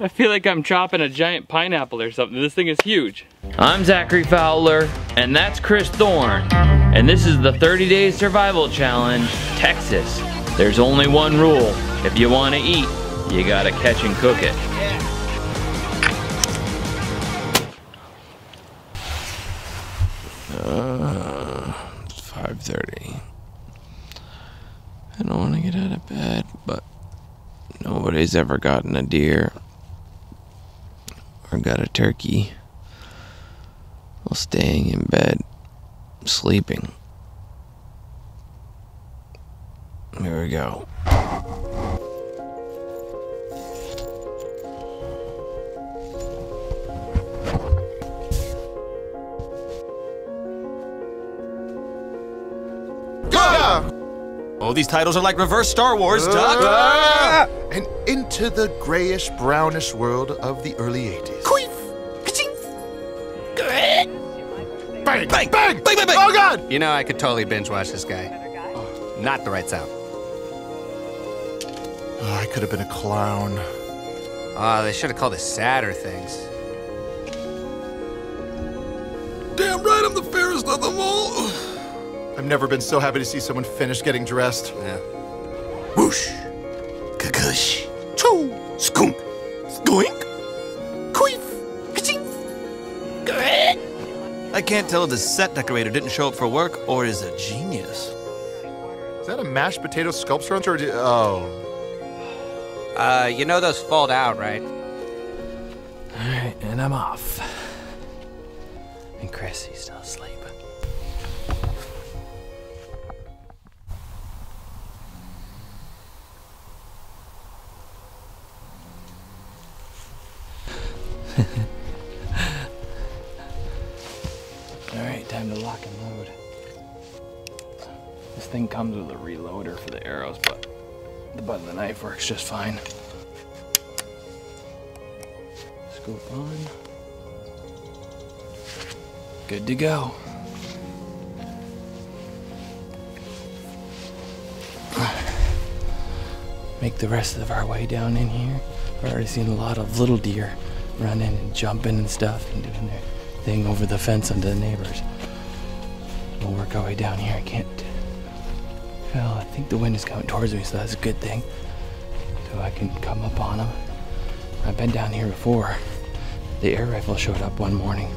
I feel like I'm chopping a giant pineapple or something. This thing is huge. I'm Zachary Fowler, and that's Chris Thorne. And this is the 30 Day Survival Challenge, Texas. There's only one rule. If you want to eat, you gotta catch and cook it. Uh, 5.30. I don't want to get out of bed, but nobody's ever gotten a deer or got a turkey while staying in bed, sleeping. Here we go. Oh, these titles are like reverse Star Wars, Doc. Ah! And into the grayish brownish world of the early 80s. Queef! Ka-ching! Bang! Bang! Bang! Bang, bang, bang! Oh, God! You know, I could totally binge watch this guy. Not the right sound. Oh, I could have been a clown. Oh, they should have called it sadder things. Damn right, I'm the fairest of them all. I've never been so happy to see someone finish getting dressed. Yeah. Whoosh! Kakush! Choo! Skunk! Skoink! Queef! Ka-ching! I can't tell if the set decorator didn't show up for work or is a genius. Is that a mashed potato sculpture? Or do- oh. Uh, you know those fold out, right? Alright, and I'm off. And Chris, he's still asleep. Alright, time to lock and load. This thing comes with a reloader for the arrows, but the butt of the knife works just fine. Scoop on. Good to go. Make the rest of our way down in here. I've already seen a lot of little deer running and jumping and stuff and doing their thing over the fence onto the neighbors. We'll work our way down here. I can't. Well, I think the wind is coming towards me, so that's a good thing. So I can come up on them. I've been down here before. The air rifle showed up one morning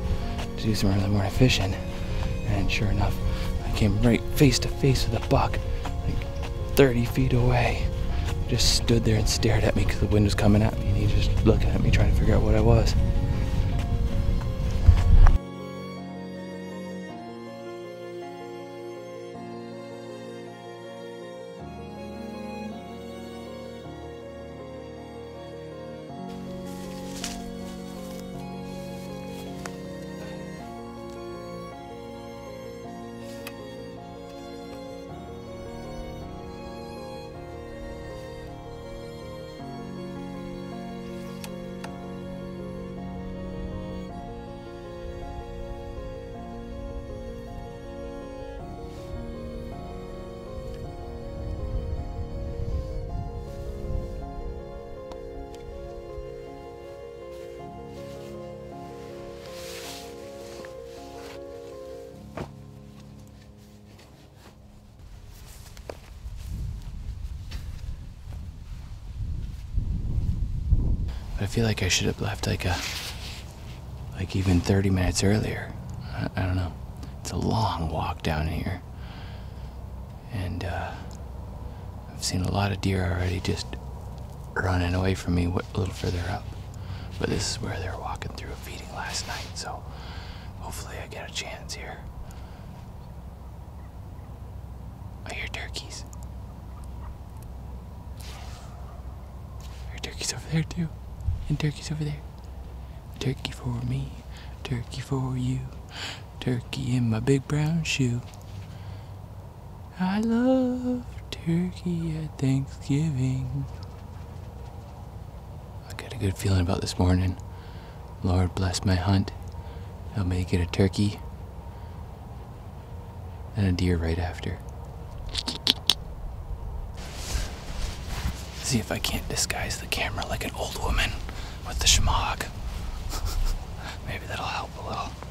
to do some early morning fishing, and sure enough, I came right face to face with a buck, like 30 feet away. Just stood there and stared at me because the wind was coming at me, and he just looking at me, trying to figure out what I was. But I feel like I should have left like a, like even 30 minutes earlier. I, I don't know. It's a long walk down here. And uh, I've seen a lot of deer already just running away from me a little further up. But this is where they were walking through feeding last night, so hopefully I get a chance here. I hear turkeys. I hear turkeys over there too. And turkeys over there. Turkey for me, turkey for you, turkey in my big brown shoe. I love turkey at Thanksgiving. I got a good feeling about this morning. Lord bless my hunt. Help me get a turkey and a deer right after. See if I can't disguise the camera like an old woman. With the schmog. Maybe that'll help a little.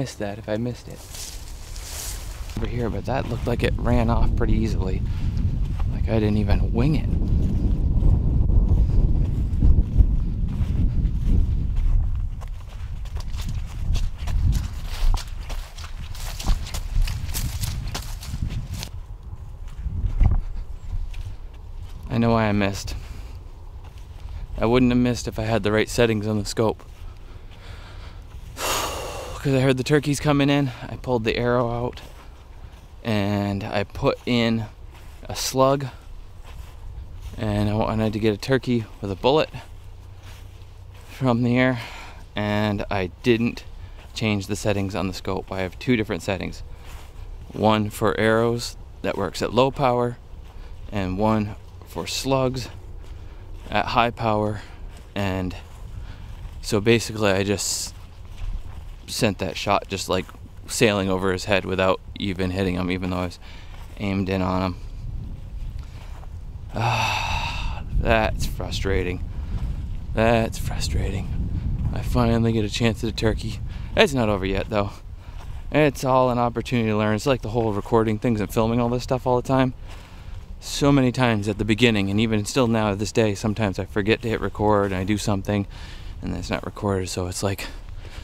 Missed that if I missed it. Over here, but that looked like it ran off pretty easily. Like I didn't even wing it. I know why I missed. I wouldn't have missed if I had the right settings on the scope because I heard the turkeys coming in. I pulled the arrow out and I put in a slug and I wanted to get a turkey with a bullet from the air and I didn't change the settings on the scope. I have two different settings. One for arrows that works at low power and one for slugs at high power and so basically I just sent that shot just like sailing over his head without even hitting him, even though I was aimed in on him. Ah, that's frustrating. That's frustrating. I finally get a chance at a turkey. It's not over yet, though. It's all an opportunity to learn. It's like the whole recording things and filming all this stuff all the time. So many times at the beginning, and even still now to this day, sometimes I forget to hit record and I do something and it's not recorded. So it's like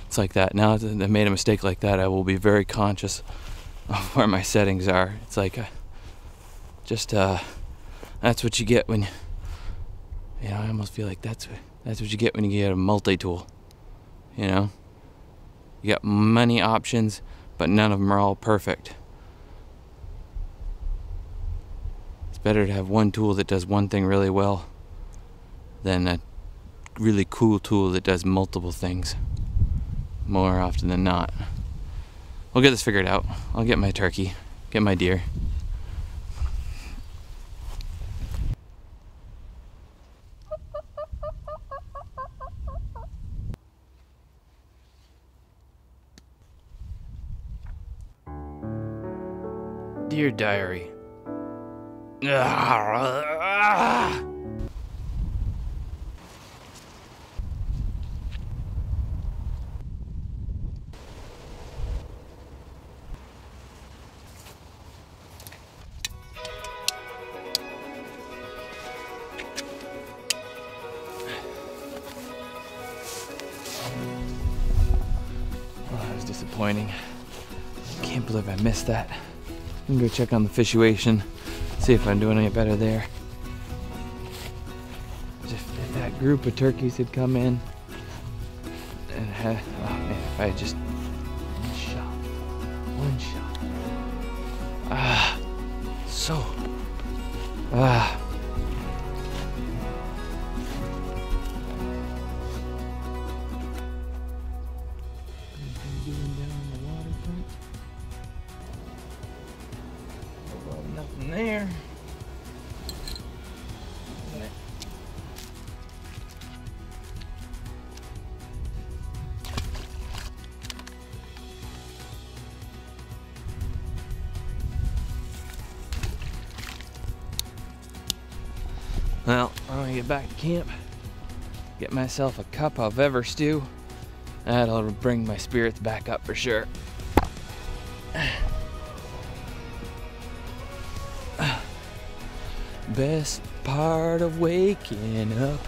it's like that. Now that I made a mistake like that, I will be very conscious of where my settings are. It's like, uh, just uh, that's what you get when you, know. I almost feel like that's that's what you get when you get a multi-tool. You know, you got many options, but none of them are all perfect. It's better to have one tool that does one thing really well than a really cool tool that does multiple things more often than not. We'll get this figured out. I'll get my turkey, get my deer. Dear Diary. I missed that. I'm gonna go check on the fissuation, see if I'm doing any better there. If that group of turkeys had come in and had, oh man, if I had just one shot One shot. Ah, so. Ah. Camp, get myself a cup of ever stew. That'll bring my spirits back up for sure. Best part of waking up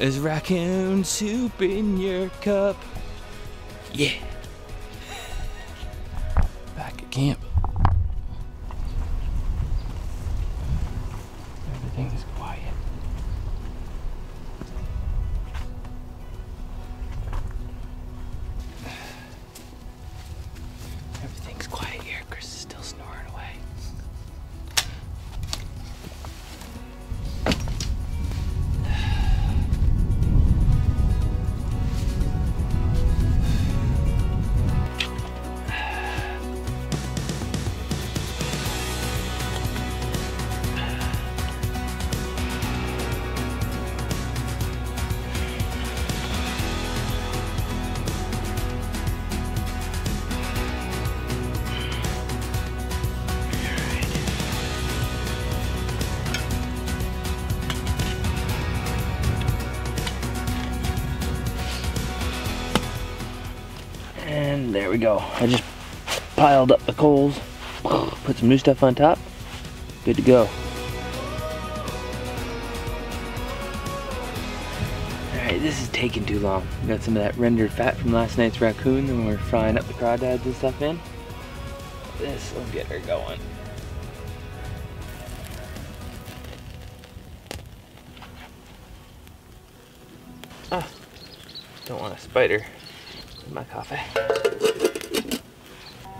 is raccoon soup in your cup. Yeah. Back at camp. We go. I just piled up the coals, put some new stuff on top. Good to go. Alright, this is taking too long. We got some of that rendered fat from last night's raccoon and we're frying up the crawdads and stuff in. This will get her going. Ah, don't want a spider in my coffee.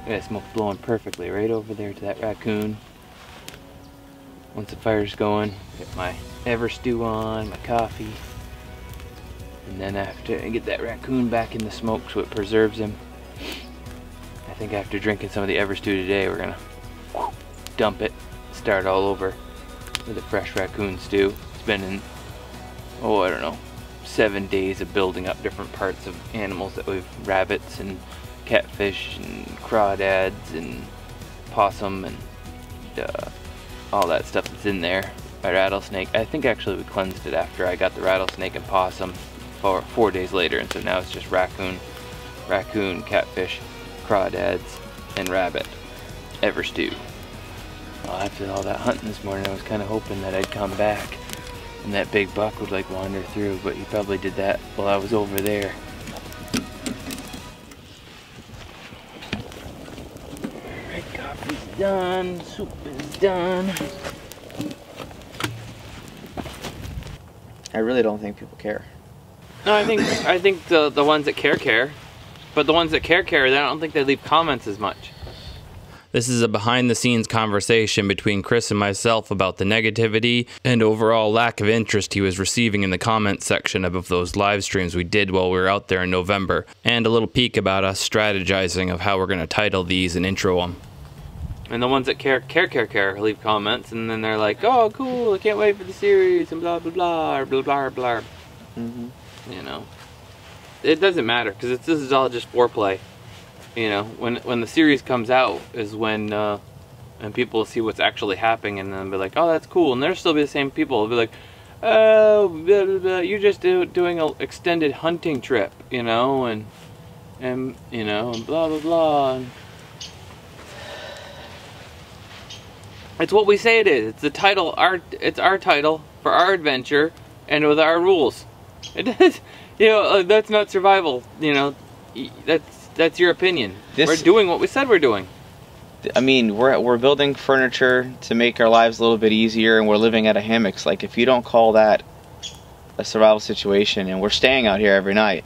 Got smoke blowing perfectly right over there to that raccoon. Once the fire's going, get my ever stew on, my coffee. And then after I get that raccoon back in the smoke so it preserves him. I think after drinking some of the ever stew today, we're gonna dump it, start all over with a fresh raccoon stew. It's been in, oh, I don't know, seven days of building up different parts of animals that we've rabbits and catfish and crawdads and possum and uh, all that stuff that's in there. My rattlesnake. I think actually we cleansed it after I got the rattlesnake and possum four, four days later, and so now it's just raccoon, raccoon, catfish, crawdads, and rabbit. Ever stew. Well, after all that hunting this morning, I was kind of hoping that I'd come back and that big buck would like wander through, but he probably did that while I was over there. Alright, coffee's done, soup is done. I really don't think people care. No, I think I think the the ones that care care, but the ones that care care, I don't think they leave comments as much. This is a behind the scenes conversation between Chris and myself about the negativity and overall lack of interest he was receiving in the comments section of those live streams we did while we were out there in November, and a little peek about us strategizing of how we're going to title these and intro them. And the ones that care, care, care, care, leave comments, and then they're like, "Oh, cool! I can't wait for the series," and blah blah blah, blah blah blah. Mm-hmm. You know, it doesn't matter because this is all just foreplay. You know, when when the series comes out is when uh, and people see what's actually happening, and then be like, "Oh, that's cool," and there'll still be the same people. They'll be like, "Oh, blah, blah, blah. you're just do, doing an extended hunting trip," you know, and and you know, and blah blah blah. And it's what we say it is. It's the title. Our it's our title for our adventure, and with our rules. It is, you know, uh, that's not survival. You know, that's that's your opinion. This- we're doing what we said we're doing. I mean, we're we're building furniture to make our lives a little bit easier, and we're living out of hammocks. Like, if you don't call that a survival situation, and we're staying out here every night,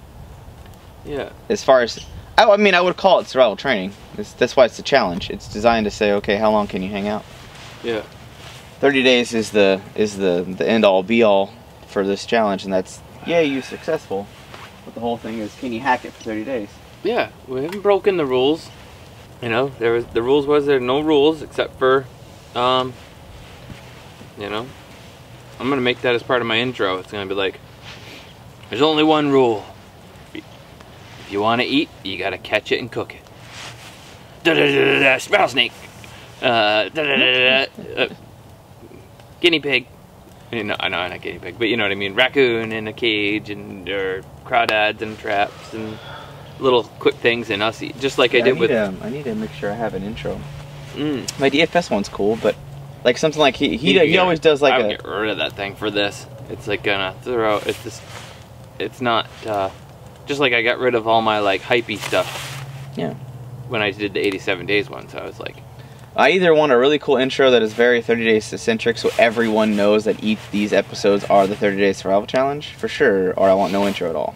Yeah. as far as I, I mean, I would call it survival training. It's, that's why it's a challenge. It's designed to say, okay, how long can you hang out? Yeah. 30 days is the is the the end all be all for this challenge, and that's yeah, you successful. But the whole thing is, can you hack it for 30 days? Yeah, we haven't broken the rules. You know, there was the rules was there no rules except for, um, you know, I'm gonna make that as part of my intro. It's gonna be like, there's only one rule. If you want to eat, you gotta catch it and cook it. Da snake. Uh. Uh, guinea pig. I know, not guinea pig, but you know what I mean. Raccoon in a cage, and or crawdads and traps, and little quick things, and us just like I did need with. to, I need to make sure I have an intro. Mm. My DFS one's cool, but like something like he he, You he always does like I a would get rid of that thing for this. It's like gonna throw. It's just. It's not. uh Just like I got rid of all my like hypey stuff. Yeah. When I did the 87 days one, so I was like, I either want a really cool intro that is very 30 days centric, so everyone knows that each these episodes are the 30 days survival challenge for sure, or I want no intro at all.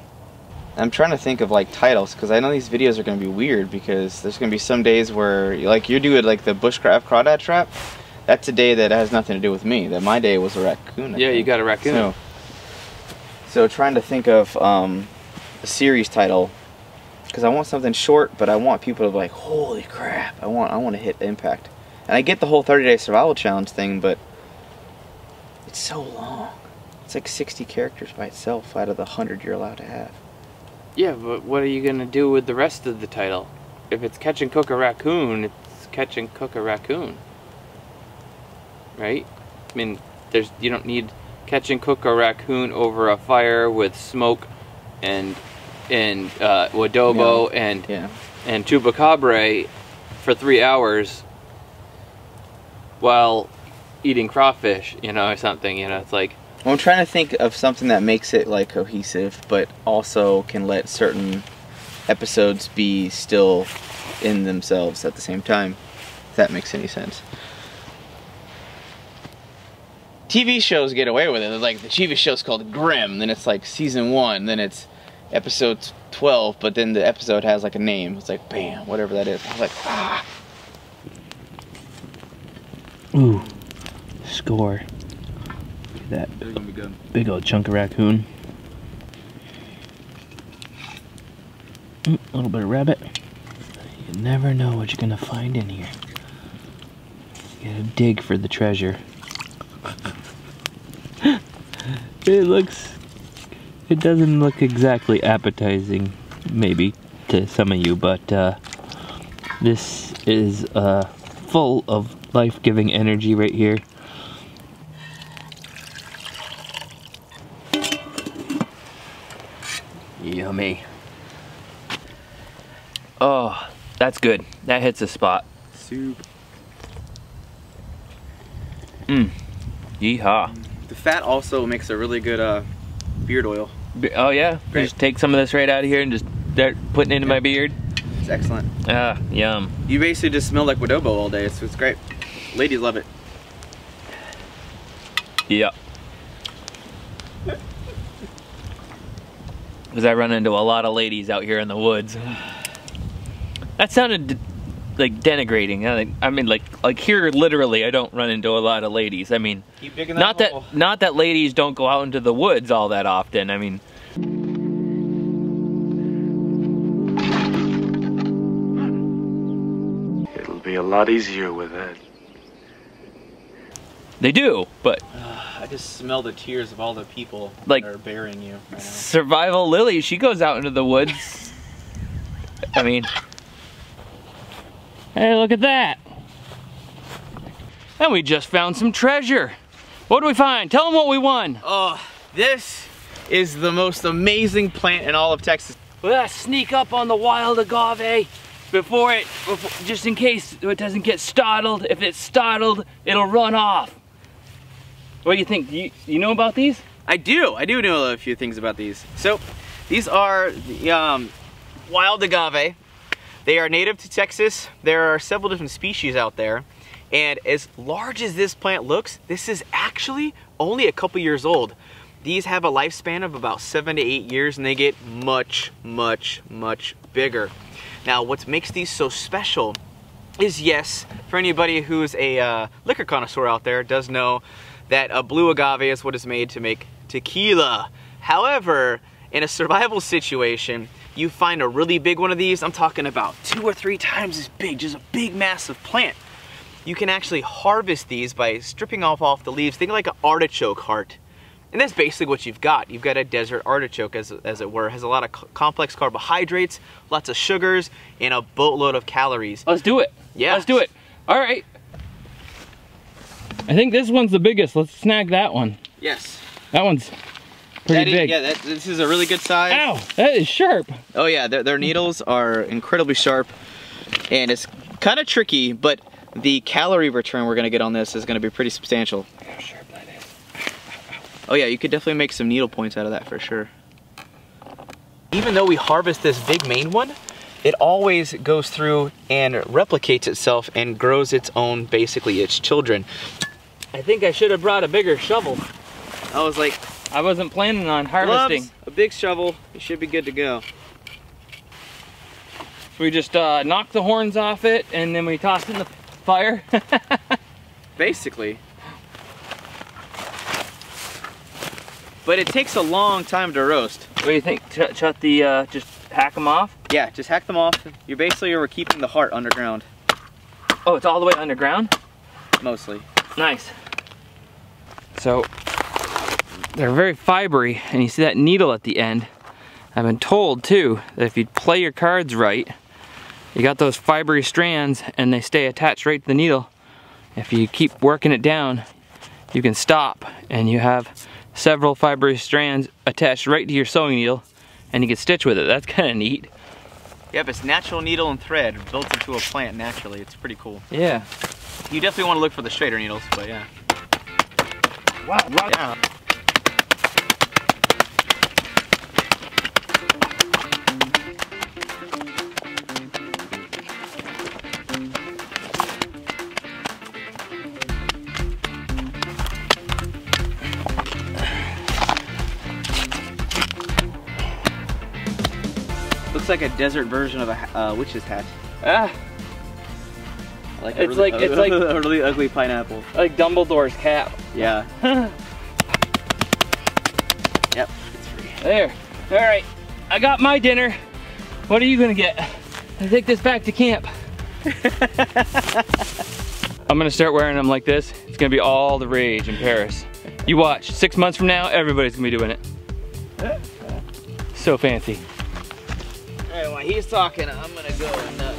I'm trying to think of like titles because I know these videos are going to be weird because there's going to be some days where like you're doing like the bushcraft crawdad trap. That's a day that has nothing to do with me. That my day was a raccoon. I yeah, you got a raccoon. So, so trying to think of um, a series title because I want something short, but I want people to be like, "Holy crap!" I want I want to hit impact, and I get the whole 30 day survival challenge thing, but it's so long. It's like 60 characters by itself out of the hundred you're allowed to have. Yeah, but what are you gonna do with the rest of the title? If it's catch and cook a raccoon, it's catch and cook a raccoon. Right? I mean, there's you don't need catch and cook a raccoon over a fire with smoke and and uh, wadobo and Yeah. and tubacabre for three hours while eating crawfish, you know, or something. You know, it's like I'm trying to think of something that makes it like cohesive, but also can let certain episodes be still in themselves at the same time. If that makes any sense. TV shows get away with it. Like the TV show's called Grimm, then it's like season one, then it's episode 12, but then the episode has like a name. It's like bam, whatever that is. I was like, ah. Ooh, score. That gonna be good. big old chunk of raccoon. Mm, a little bit of rabbit. You never know what you're gonna find in here. You gotta dig for the treasure. it looks. It doesn't look exactly appetizing, maybe, to some of you, but uh, this is uh, full of life giving energy right here. Yummy. Oh, that's good. That hits a spot. Soup. Mmm. Yeehaw. The fat also makes a really good uh, beard oil. B- Oh yeah. Great. Just take some of this right out of here and just start putting into my beard. It's excellent. Ah, yum. You basically just smell like Wadobo all day, so it's great. Ladies love it. Yep. Because I run into a lot of ladies out here in the woods. That sounded like denigrating. I I mean, like like here, literally, I don't run into a lot of ladies. I mean, Keep digging not that not that ladies don't go out into the woods all that often. I mean, It'll be a lot easier with that. They do, but I just smell the tears of all the people Like- that are burying you right now. Survival Lilly, she goes out into the woods. I mean, hey, look at that. And we just found some treasure. What do we find? Tell them what we won. Oh, this is the most amazing plant in all of Texas. Let's sneak up on the wild agave before it, before, just in case it doesn't get startled. If it's startled, it'll run off. What do you think? You, you know about these? I do. I do know a few things about these. So, these are the um, wild agave. They are native to Texas. There are several different species out there. And as large as this plant looks, this is actually only a couple years old. These have a lifespan of about seven to eight years and they get much, much, much bigger. Now, what makes these so special is yes, for anybody who's a uh, liquor connoisseur out there does know that a blue agave is what is made to make tequila. However, in a survival situation, you find a really big one of these, I'm talking about two or three times as big, just a big massive plant. You can actually harvest these by stripping off off the leaves. Think like an artichoke heart. And that's basically what you've got. You've got a desert artichoke, as, as it were. It has a lot of complex carbohydrates, lots of sugars, and a boatload of calories. Let's do it. Yeah. Let's do it. All right. I think this one's the biggest. Let's snag that one. Yes. That one's pretty That is- big. yeah, that, this is a really good size. Ow, that is sharp. Oh yeah, their, their needles are incredibly sharp, and it's kind of tricky, but the calorie return we're gonna get on this is gonna be pretty substantial. How sharp that is. Oh yeah, you could definitely make some needle points out of that for sure. Even though we harvest this big main one, it always goes through and replicates itself and grows its own, basically its children. I think I should have brought a bigger shovel. I was like, I wasn't planning on harvesting. gloves, a big shovel, you should be good to go. We just uh, knock the horns off it and then we toss it in the fire. Basically. But it takes a long time to roast. what do you think? Ch chut the, uh, just hack them off? Yeah, just hack them off. You basically are keeping the heart underground, Oh, it's all the way underground? mostly. Nice. So, they're very fibery, and you see that needle at the end. I've been told too that if you play your cards right, you got those fibery strands and they stay attached right to the needle. If you keep working it down, you can stop and you have several fibery strands attached right to your sewing needle and you can stitch with it. That's kind of neat. Yep, it's natural needle and thread built into a plant naturally. It's pretty cool. Yeah. You definitely want to look for the straighter needles, but yeah. Wow. Yeah. Like a desert version of a uh, witch's hat. Ah, Like It's really, like- it's like- a really ugly pineapple. like Dumbledore's cap. Yeah. yep. It's free. There. All right. I got my dinner. What are you gonna get? I take this back to camp. I'm gonna start wearing them like this. It's gonna be all the rage in Paris. You watch. Six months from now, everybody's gonna be doing it. So fancy. He's talking, I'm gonna go and. Oh.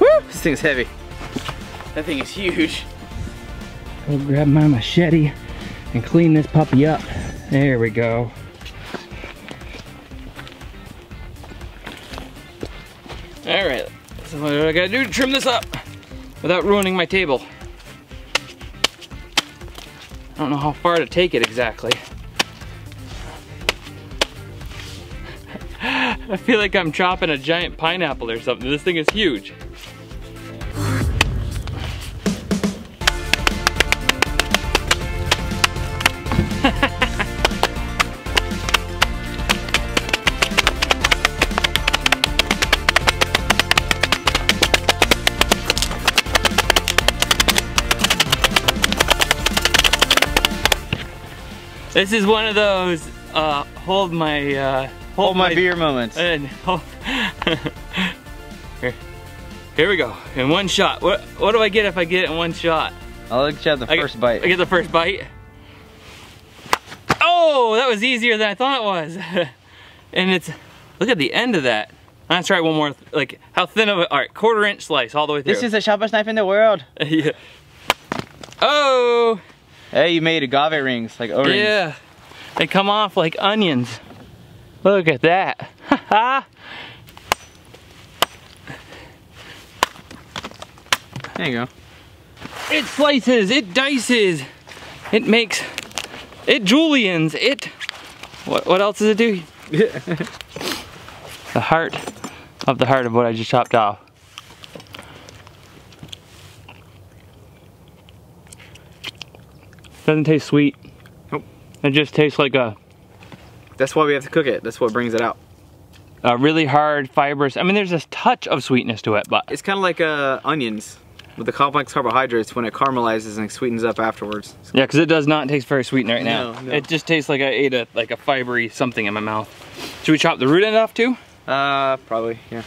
Woo! This thing's heavy. That thing is huge. I'll grab my machete and clean this puppy up. There we go. All right, so what do I gotta do to trim this up without ruining my table? I don't know how far to take it exactly. I feel like I'm chopping a giant pineapple or something. This thing is huge. This is one of those uh, hold my uh, Hold my beer moments. and hold. here, here we go. In one shot. What what do I get if I get it in one shot? I'll let you have the I first get, bite. I get the first bite. Oh, that was easier than I thought it was. and it's look at the end of that. Let's try one more. Like how thin of a all right quarter inch slice all the way through. This is the sharpest knife in the world. yeah. Oh. Hey, you made agave rings, like O-rings. Yeah, they come off like onions. Look at that. Ha There you go. It slices, it dices. It makes, it juliennes, it, what, what else does it do? the heart of the heart of what I just chopped off. Doesn't taste sweet. Nope. It just tastes like a, That's why we have to cook it. That's what brings it out. a really hard, fibrous, I mean there's a touch of sweetness to it, but It's kind of like uh, onions with the complex carbohydrates when it caramelizes and sweetens up afterwards. Yeah, because it does not taste very sweet right now. No, no. It just tastes like I ate a like a fibery something in my mouth. Should we chop the root end off too? Uh, probably, yeah.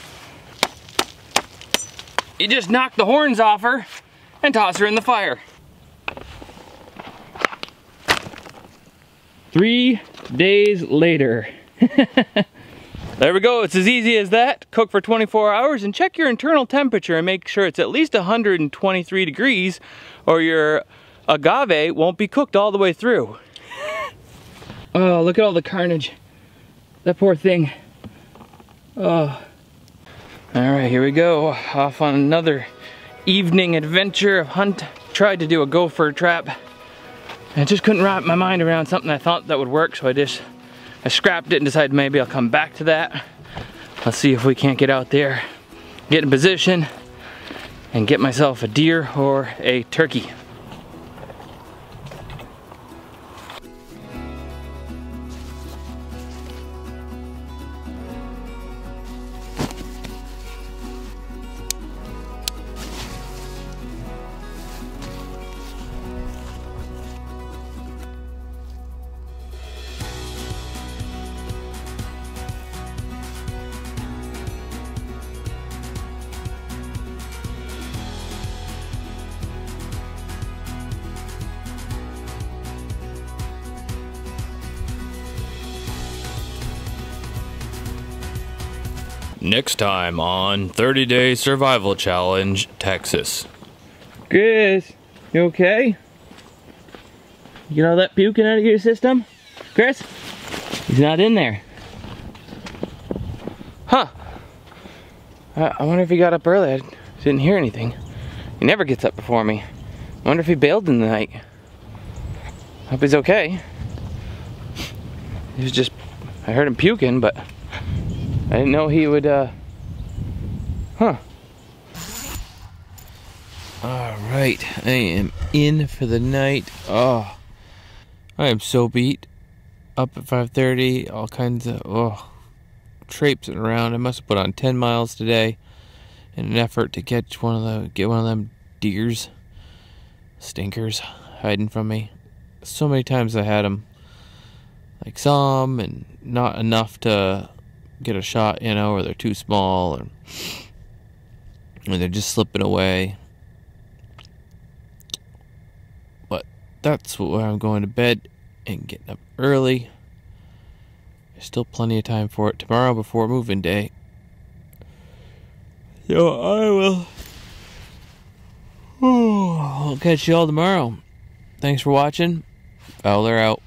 You just knock the horns off her and toss her in the fire. Three days later. there we go, it's as easy as that. Cook for 24 hours and check your internal temperature and make sure it's at least 123 degrees or your agave won't be cooked all the way through. oh, look at all the carnage. That poor thing. Oh. All right, here we go. Off on another evening adventure of hunt. Tried to do a gopher trap. I just couldn't wrap my mind around something I thought that would work, so I just I scrapped it and decided maybe I'll come back to that. Let's see if we can't get out there, get in position, and get myself a deer or a turkey. Next time on 30 Day Survival Challenge, Texas. Chris, you okay? You all that puking out of your system? Chris? He's not in there. Huh. I, I wonder if he got up early. I didn't hear anything. He never gets up before me. I wonder if he bailed in the night. Hope he's okay. He was just, I heard him puking, but I didn't know he would, uh, huh. All right, I am in for the night. Oh, I am so beat. Up at 5:30, all kinds of oh, traipsing around. I must have put on 10 miles today in an effort to catch one of the get one of them deers, stinkers hiding from me. So many times I had them, like some, and not enough to get a shot, you know, or they're too small, or, or they're just slipping away. But that's where I'm going to bed and getting up early. There's still plenty of time for it tomorrow before moving day. So I will. I'll catch you all tomorrow. Thanks for watching. Fowler out.